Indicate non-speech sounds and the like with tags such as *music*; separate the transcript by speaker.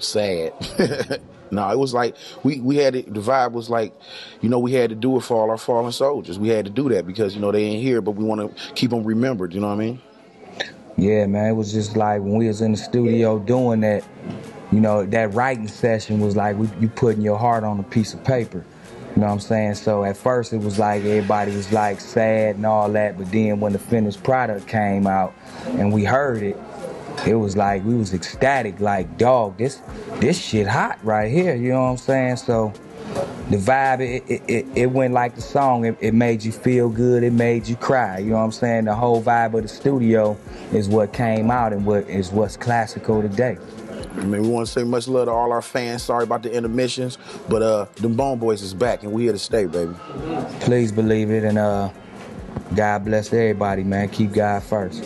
Speaker 1: sad. *laughs* no, it was like we we had it. The vibe was like, you know, we had to do it for all our fallen soldiers. We had to do that because you know they ain't here, but we want to keep them remembered. You know what I mean?
Speaker 2: Yeah, man. It was just like when we was in the studio doing that. You know, that writing session was like we, you putting your heart on a piece of paper. You know what I'm saying? So at first it was like everybody was like sad and all that, but then when the finished product came out and we heard it, it was like we was ecstatic, like dog, this this shit hot right here. You know what I'm saying? So the vibe, it, it, it, went like the song. It, it, made you feel good. It made you cry. You know what I'm saying? The whole vibe of the studio is what came out and what is what's classical today.
Speaker 1: I mean, we want to say much love to all our fans. Sorry about the intermissions, but uh, the Bone Boys is back, and we here to stay, baby.
Speaker 2: Please believe it, and uh, God bless everybody, man. Keep God first.